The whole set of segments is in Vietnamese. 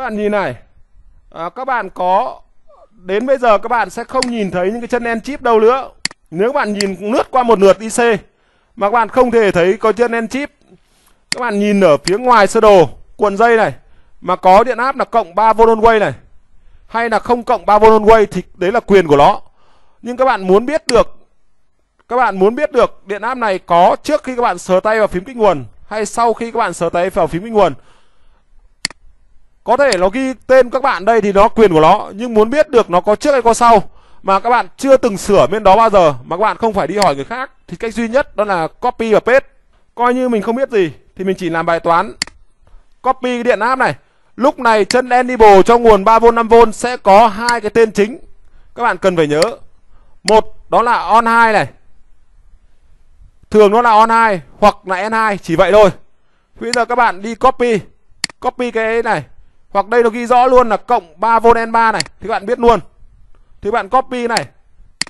bạn nhìn này à, các bạn có đến bây giờ các bạn sẽ không nhìn thấy những cái chân en chip đâu nữa nếu các bạn nhìn lướt qua một lượt IC mà các bạn không thể thấy có chân en chip các bạn nhìn ở phía ngoài sơ đồ cuộn dây này mà có điện áp là cộng 3 v on way này hay là không cộng 3 v on way thì đấy là quyền của nó nhưng các bạn muốn biết được các bạn muốn biết được điện áp này có trước khi các bạn sờ tay vào phím kích nguồn hay sau khi các bạn sờ tay vào phím kích nguồn có thể nó ghi tên các bạn đây thì nó quyền của nó, nhưng muốn biết được nó có trước hay có sau, mà các bạn chưa từng sửa bên đó bao giờ, mà các bạn không phải đi hỏi người khác, thì cách duy nhất đó là copy và paste. Coi như mình không biết gì, thì mình chỉ làm bài toán. Copy cái điện áp này. Lúc này chân enable cho nguồn 3V 5V sẽ có hai cái tên chính. Các bạn cần phải nhớ. Một, đó là on 2 này. Thường nó là on 2 hoặc là n2 chỉ vậy thôi. Bây giờ các bạn đi copy. Copy cái này hoặc đây nó ghi rõ luôn là cộng 3V N3 này, thì các bạn biết luôn. Thì bạn copy này,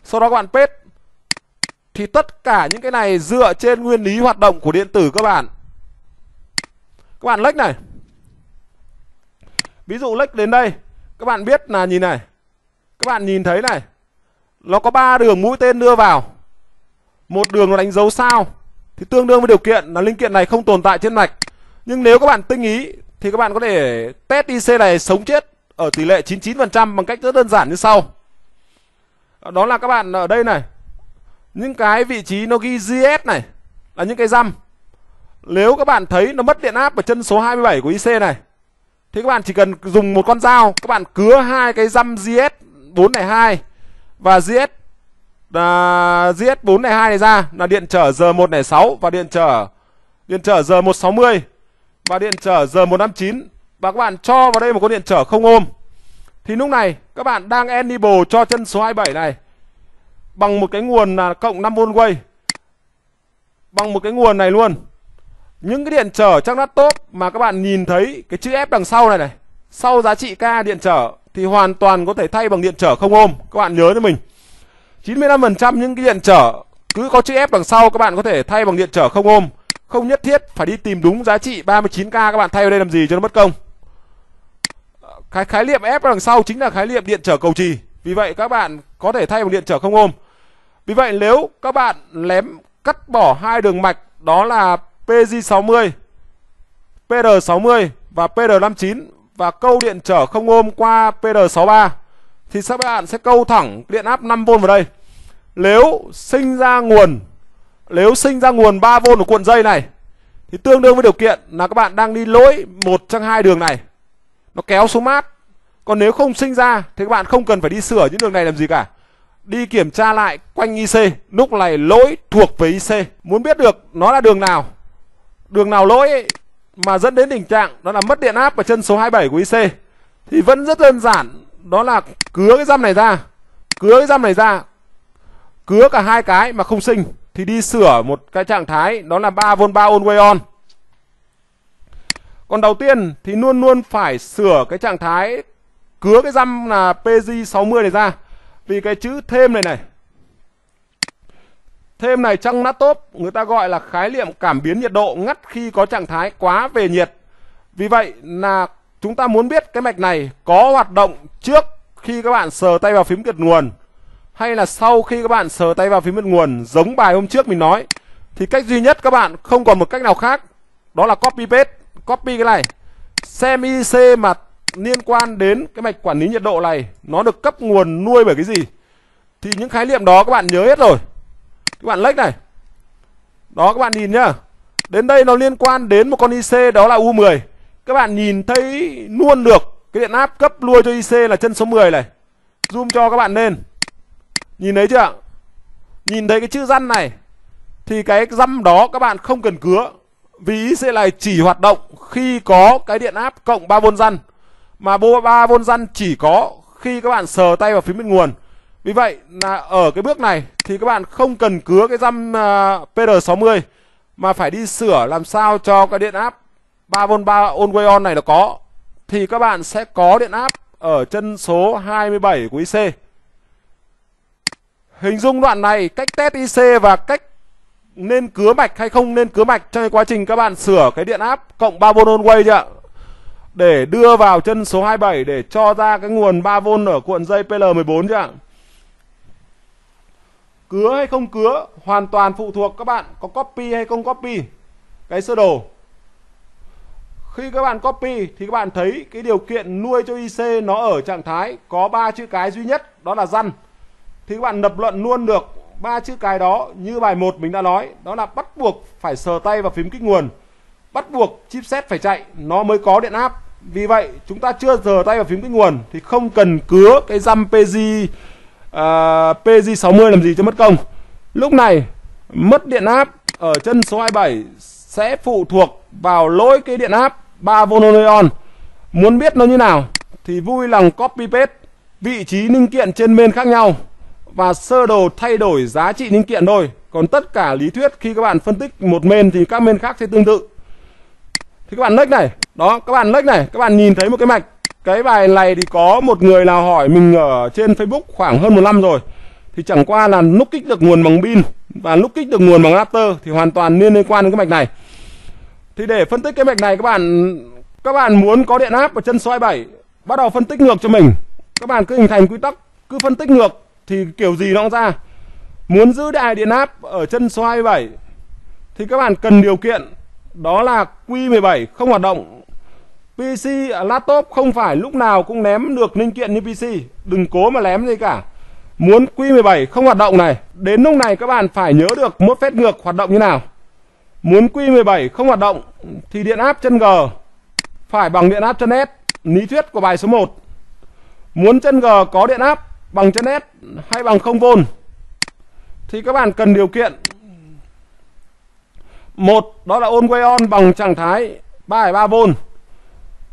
sau đó các bạn paste. Thì tất cả những cái này dựa trên nguyên lý hoạt động của điện tử các bạn. Các bạn lách này. Ví dụ lách đến đây, các bạn biết là nhìn này. Các bạn nhìn thấy này, nó có ba đường mũi tên đưa vào. Một đường nó đánh dấu sao, thì tương đương với điều kiện là linh kiện này không tồn tại trên mạch. Nhưng nếu các bạn tinh ý thì các bạn có thể test IC này sống chết ở tỷ lệ 99% bằng cách rất đơn giản như sau. Đó là các bạn ở đây này. Những cái vị trí nó ghi GS này là những cái răm. Nếu các bạn thấy nó mất điện áp ở chân số 27 của IC này, thì các bạn chỉ cần dùng một con dao, các bạn cứa hai cái răm GS 402 và GS là GS 402 này ra là điện trở R106 và điện trở điện trở R160 và điện trở R159 và các bạn cho vào đây một con điện trở không ôm. Thì lúc này, các bạn đang enable cho chân số 27 này. Bằng một cái nguồn là cộng 5V quay. Bằng một cái nguồn này luôn. Những cái điện trở trong laptop mà các bạn nhìn thấy cái chữ F đằng sau này này. Sau giá trị K điện trở thì hoàn toàn có thể thay bằng điện trở không ôm. Các bạn nhớ cho mình. 95% những cái điện trở cứ có chữ F đằng sau các bạn có thể thay bằng điện trở không ôm không nhất thiết phải đi tìm đúng giá trị 39k các bạn. Thay vào đây làm gì cho nó mất công? Cái khái niệm ép đằng sau chính là khái niệm điện trở cầu trì. Vì vậy các bạn có thể thay bằng điện trở không ôm. Vì vậy nếu các bạn lém, cắt bỏ hai đường mạch, đó là PJ60 PR60 và PR59 và câu điện trở không ôm qua PR63 thì các bạn sẽ câu thẳng điện áp 5V vào đây. Nếu sinh ra nguồn nếu sinh ra nguồn 3V của cuộn dây này thì tương đương với điều kiện là các bạn đang đi lỗi một trong hai đường này. Nó kéo xuống mát. Còn nếu không sinh ra thì các bạn không cần phải đi sửa những đường này làm gì cả. Đi kiểm tra lại quanh IC lúc này lỗi thuộc về IC muốn biết được nó là đường nào đường nào lỗi ấy, mà dẫn đến tình trạng đó là mất điện áp ở chân số 27 của IC thì vẫn rất đơn giản. Đó là cứa cái răm này ra cứa cái răm này ra cứa cả hai cái mà không sinh thì đi sửa một cái trạng thái, đó là 3V 3 on way on còn đầu tiên thì luôn luôn phải sửa cái trạng thái, cứa cái răm là PJ60 này ra. Vì cái chữ thêm này này, thêm này trong laptop người ta gọi là khái niệm cảm biến nhiệt độ ngắt khi có trạng thái quá về nhiệt. Vì vậy là chúng ta muốn biết cái mạch này có hoạt động trước khi các bạn sờ tay vào phím kiệt nguồn hay là sau khi các bạn sờ tay vào phím kiệt nguồn, giống bài hôm trước mình nói, thì cách duy nhất các bạn không còn một cách nào khác, đó là copy paste. Copy cái này. Xem IC mà liên quan đến cái mạch quản lý nhiệt độ này, nó được cấp nguồn nuôi bởi cái gì? Thì những khái niệm đó các bạn nhớ hết rồi. Các bạn lách này. Đó, các bạn nhìn nhá. Đến đây nó liên quan đến một con IC đó là U10 các bạn nhìn thấy luôn được cái điện áp cấp nuôi cho IC là chân số 10 này. Zoom cho các bạn lên nhìn thấy chưa? Nhìn thấy cái chữ răn này thì cái răm đó các bạn không cần cứa. Vì IC này chỉ hoạt động khi có cái điện áp cộng 3V răn. Mà 3V răn chỉ có khi các bạn sờ tay vào phím bên nguồn. Vì vậy là ở cái bước này thì các bạn không cần cứa cái răm à, uh, PR60 mà phải đi sửa làm sao cho cái điện áp 3V 3 on way on này nó có. Thì các bạn sẽ có điện áp ở chân số 27 của IC. Hình dung đoạn này, cách test IC và cách nên cứa mạch hay không nên cứa mạch trong quá trình các bạn sửa cái điện áp cộng 3V on way chưa để đưa vào chân số 27 để cho ra cái nguồn 3V ở cuộn dây PL14 chưa ạ. Cứa hay không cứa, hoàn toàn phụ thuộc các bạn có copy hay không copy cái sơ đồ. Khi các bạn copy thì các bạn thấy cái điều kiện nuôi cho IC nó ở trạng thái có ba chữ cái duy nhất, đó là răn. Thì các bạn lập luận luôn được ba chữ cái đó như bài 1 mình đã nói. Đó là bắt buộc phải sờ tay vào phím kích nguồn. Bắt buộc chipset phải chạy nó mới có điện áp. Vì vậy chúng ta chưa sờ tay vào phím kích nguồn thì không cần cứa cái dăm PG uh, à, PG60 làm gì cho mất công. Lúc này mất điện áp ở chân số 27 sẽ phụ thuộc vào lỗi cái điện áp 3V muốn biết nó như nào thì vui lòng copy paste vị trí linh kiện trên main khác nhau và sơ đồ thay đổi giá trị linh kiện thôi. Còn tất cả lý thuyết khi các bạn phân tích một men thì các men khác sẽ tương tự. Thì các bạn lách này. Đó, các bạn lách này. Các bạn nhìn thấy một cái mạch. Cái bài này thì có một người nào hỏi mình ở trên Facebook khoảng hơn một năm rồi. Thì chẳng qua là lúc kích được nguồn bằng pin và lúc kích được nguồn bằng adapter thì hoàn toàn liên quan đến cái mạch này. Thì để phân tích cái mạch này, các bạn các bạn muốn có điện áp ở chân xoay 7 bắt đầu phân tích ngược cho mình. Các bạn cứ hình thành quy tắc, cứ phân tích ngược thì kiểu gì nó cũng ra. Muốn giữ đài điện áp ở chân số 27 thì các bạn cần điều kiện, đó là Q17 không hoạt động. PC laptop không phải lúc nào cũng ném được linh kiện như PC đừng cố mà ném gì cả. Muốn Q17 không hoạt động này, đến lúc này các bạn phải nhớ được mốt phép ngược hoạt động như nào. Muốn Q17 không hoạt động, thì điện áp chân G, phải bằng điện áp chân S, lý thuyết của bài số 1 muốn chân G có điện áp bằng chân S hay bằng 0V thì các bạn cần điều kiện. Một đó là on way on bằng trạng thái 3,3V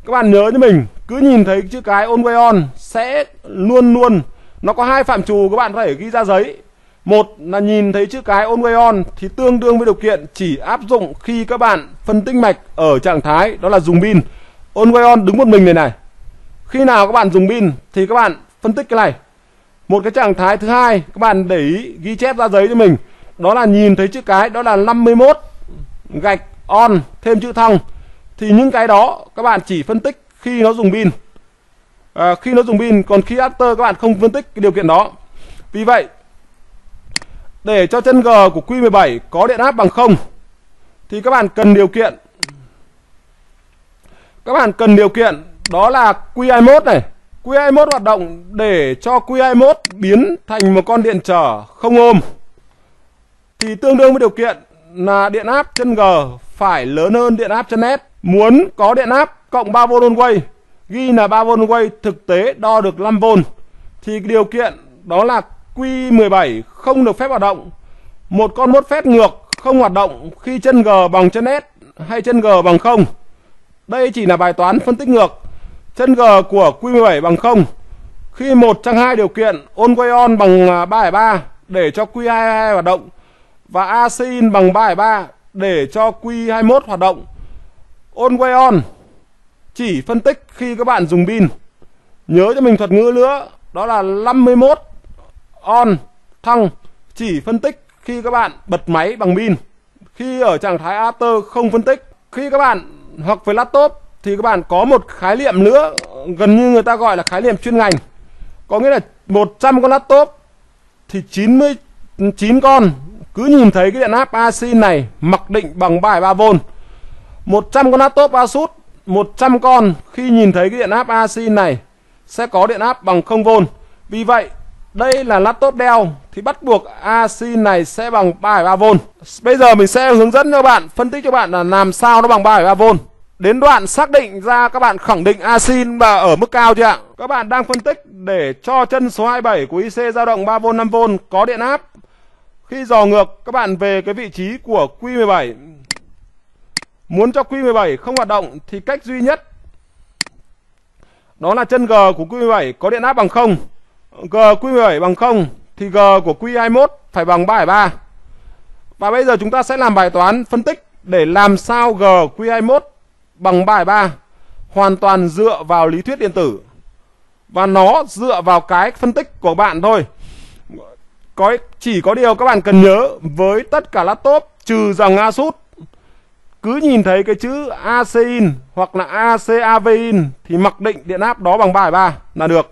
các bạn nhớ như mình cứ nhìn thấy chữ cái on way on sẽ luôn luôn nó có hai phạm trù các bạn có thể ghi ra giấy. Một là nhìn thấy chữ cái on way on thì tương đương với điều kiện chỉ áp dụng khi các bạn phân tích mạch ở trạng thái đó là dùng pin. On way on đứng một mình này này khi nào các bạn dùng pin thì các bạn phân tích cái này một cái trạng thái thứ hai các bạn để ý ghi chép ra giấy cho mình. Đó là nhìn thấy chữ cái đó là 51 gạch on thêm chữ thăng. Thì những cái đó các bạn chỉ phân tích khi nó dùng pin. À, khi nó dùng pin còn khi after các bạn không phân tích cái điều kiện đó. Vì vậy để cho chân G của Q17 có điện áp bằng không thì các bạn cần điều kiện. Các bạn cần điều kiện đó là Q21 này. QI1 hoạt động để cho QI1 biến thành một con điện trở không ôm thì tương đương với điều kiện là điện áp chân G phải lớn hơn điện áp chân S. Muốn có điện áp cộng 3V on ghi là 3V on thực tế đo được 5V thì điều kiện đó là Q17 không được phép hoạt động. Một con mốt phép ngược không hoạt động khi chân G bằng chân S hay chân G bằng 0. Đây chỉ là bài toán phân tích ngược. Chân G của Q17 bằng 0. Khi một trong hai điều kiện on quay on bằng à, 3,3 để cho Q22 hoạt động và asin bằng 3,3 để cho Q21 hoạt động. On quay on chỉ phân tích khi các bạn dùng pin. Nhớ cho mình thuật ngữ nữa, đó là 51 on thăng chỉ phân tích khi các bạn bật máy bằng pin. Khi ở trạng thái after không phân tích. Khi các bạn hoặc với laptop thì các bạn có một khái niệm nữa gần như người ta gọi là khái niệm chuyên ngành. Có nghĩa là 100 con laptop thì 99 con. Cứ nhìn thấy cái điện áp AC này mặc định bằng 3,3V 100 con laptop Asus 100 con. Khi nhìn thấy cái điện áp AC này sẽ có điện áp bằng 0V vì vậy đây là laptop Dell thì bắt buộc AC này sẽ bằng 3,3V bây giờ mình sẽ hướng dẫn cho bạn phân tích cho bạn là làm sao nó bằng 3,3V Đến đoạn xác định ra các bạn khẳng định asin và ở mức cao chưa ạ? Các bạn đang phân tích để cho chân số 27 của IC dao động 3V 5V có điện áp. Khi dò ngược các bạn về cái vị trí của Q17 Muốn cho Q17 không hoạt động thì cách duy nhất Đó là chân G của Q17 có điện áp bằng 0 G Q17 bằng 0 Thì G của Q21 phải bằng 3,3 Và bây giờ chúng ta sẽ làm bài toán phân tích Để làm sao G Q21 bằng 3,3 Hoàn toàn dựa vào lý thuyết điện tử Và nó dựa vào cái phân tích của bạn thôi có chỉ có điều các bạn cần nhớ với tất cả laptop trừ dòng Asus cứ nhìn thấy cái chữ acin hoặc là acavin thì mặc định điện áp đó bằng 3,3 là được.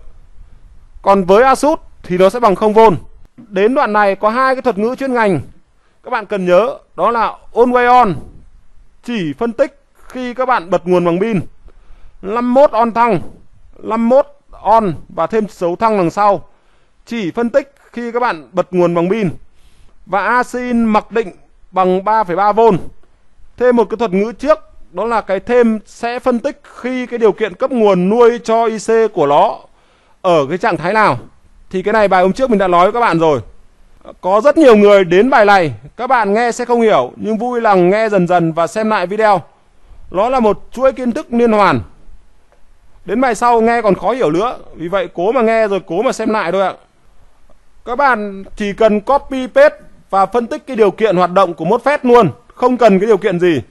Còn với Asus thì nó sẽ bằng 0V. Đến đoạn này có hai cái thuật ngữ chuyên ngành các bạn cần nhớ đó là on way on chỉ phân tích khi các bạn bật nguồn bằng pin. 51 on thăng 51 on và thêm số thăng đằng sau. Chỉ phân tích khi các bạn bật nguồn bằng pin. Và asin mặc định bằng 3,3V thêm một cái thuật ngữ trước đó là cái thêm sẽ phân tích khi cái điều kiện cấp nguồn nuôi cho IC của nó ở cái trạng thái nào. Thì cái này bài hôm trước mình đã nói với các bạn rồi. Có rất nhiều người đến bài này các bạn nghe sẽ không hiểu nhưng vui lòng nghe dần dần và xem lại video nó là một chuỗi kiến thức liên hoàn. Đến bài sau nghe còn khó hiểu nữa. Vì vậy cố mà nghe rồi cố mà xem lại thôi ạ. Các bạn chỉ cần copy paste và phân tích cái điều kiện hoạt động của mốt phép luôn. Không cần cái điều kiện gì.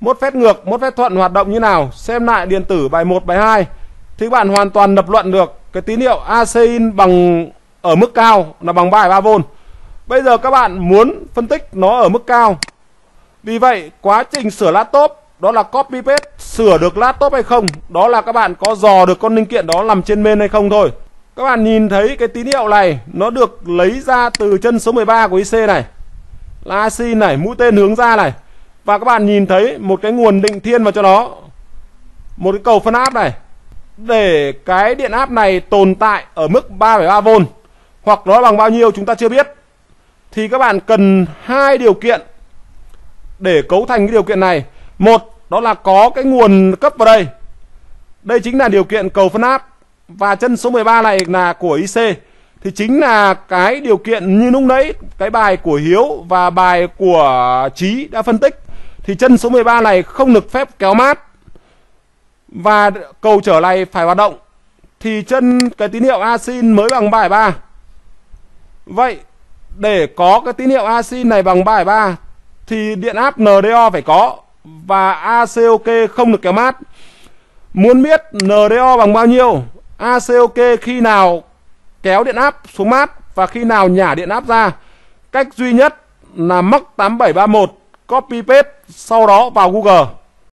Mốt phép ngược mốt phép thuận hoạt động như nào xem lại điện tử bài 1 bài 2 thì bạn hoàn toàn lập luận được. Cái tín hiệu acein bằng ở mức cao là bằng 3,3V bây giờ các bạn muốn phân tích nó ở mức cao. Vì vậy quá trình sửa laptop đó là copy paste sửa được laptop hay không? Đó là các bạn có dò được con linh kiện đó nằm trên main hay không thôi. Các bạn nhìn thấy cái tín hiệu này nó được lấy ra từ chân số 13 của IC này. Là AC này mũi tên hướng ra này. Và các bạn nhìn thấy một cái nguồn định thiên vào cho nó. Một cái cầu phân áp này. Để cái điện áp này tồn tại ở mức 3,3V hoặc nó bằng bao nhiêu chúng ta chưa biết thì các bạn cần hai điều kiện để cấu thành cái điều kiện này một đó là có cái nguồn cấp vào đây. Đây chính là điều kiện cầu phân áp. Và chân số 13 này là của IC thì chính là cái điều kiện như lúc nãy cái bài của Hiếu và bài của Trí đã phân tích. Thì chân số 13 này không được phép kéo mát. Và cầu trở này phải hoạt động. Thì chân cái tín hiệu asin mới bằng 3,3 vậy để có cái tín hiệu asin này bằng 3,3 thì điện áp NDO phải có và ACOK không được kéo mát. Muốn biết NDO bằng bao nhiêu ACOK khi nào kéo điện áp xuống mát và khi nào nhả điện áp ra? Cách duy nhất là móc 8731 copy paste, sau đó vào Google.